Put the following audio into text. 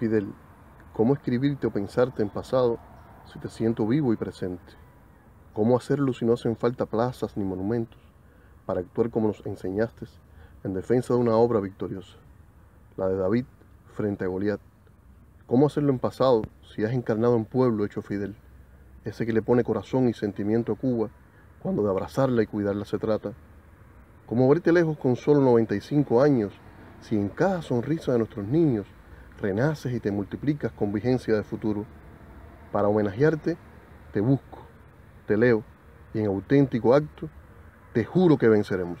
Fidel, ¿cómo escribirte o pensarte en pasado si te siento vivo y presente? ¿Cómo hacerlo si no hacen falta plazas ni monumentos para actuar como nos enseñaste en defensa de una obra victoriosa, la de David frente a Goliat? ¿Cómo hacerlo en pasado si has encarnado en pueblo hecho Fidel, ese que le pone corazón y sentimiento a Cuba cuando de abrazarla y cuidarla se trata? ¿Cómo verte lejos con solo 95 años si en cada sonrisa de nuestros niños renaces y te multiplicas con vigencia de futuro? Para homenajearte, te busco, te leo y en auténtico acto, te juro que venceremos.